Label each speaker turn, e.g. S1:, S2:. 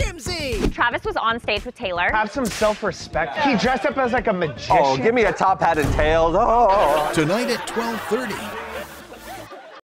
S1: TMZ.
S2: Travis was on stage with Taylor.
S3: Have some self-respect. He dressed up as like a magician.
S4: Oh, give me a top hat and tails. Oh.
S1: Tonight at 12:30